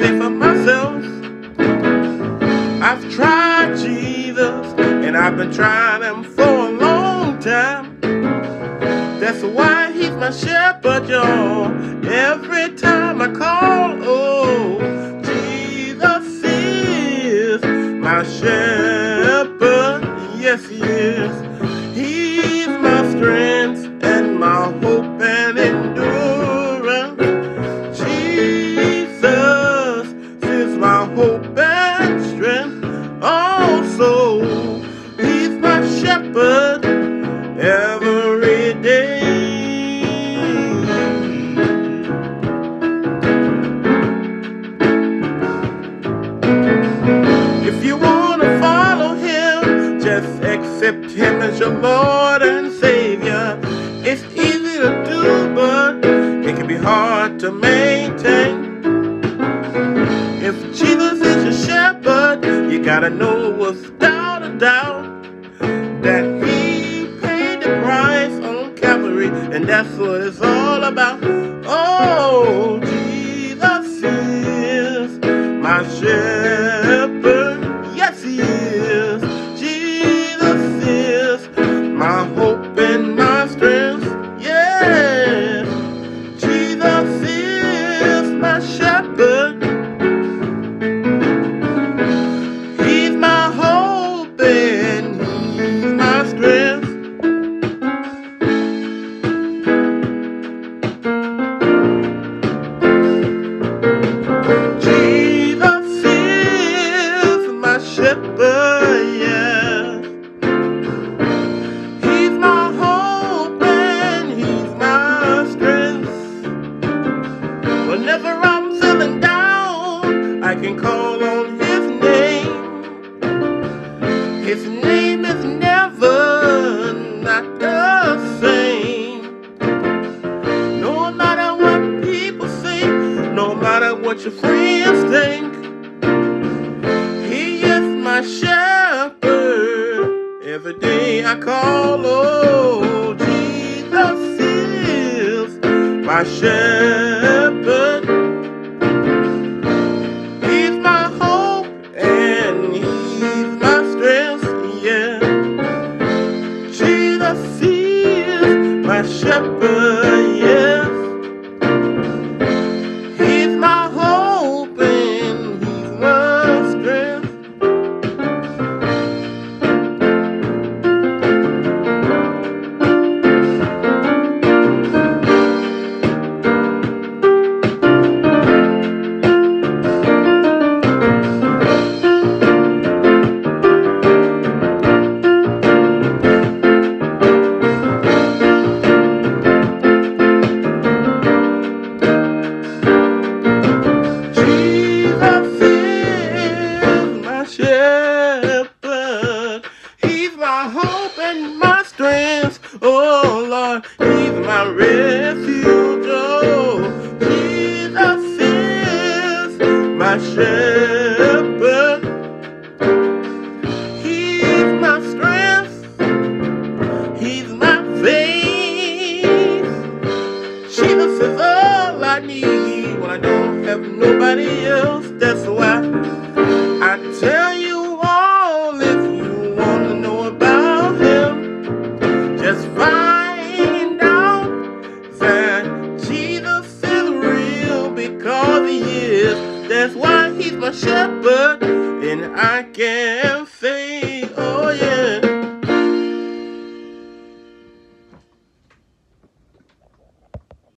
say for myself. I've tried Jesus, and I've been trying him for a long time. That's why he's my shepherd, y'all. Every time I call, oh, Jesus is my shepherd. Yes, he is. He's my strength and my every day. If you want to follow him, just accept him as your Lord and Savior. It's easy to do, but it can be hard to maintain. If Jesus is your shepherd, you gotta know without a doubt that he and that's what it's all about. Oh, Jesus is my shepherd. Call on his name. His name is never not the same. No matter what people say, no matter what your friends think, he is my shepherd. Every day I call, oh, Jesus is my shepherd. Shepherd, nobody else. That's why I tell you all if you want to know about him, just find out that Jesus is real because he is. That's why he's my shepherd and I can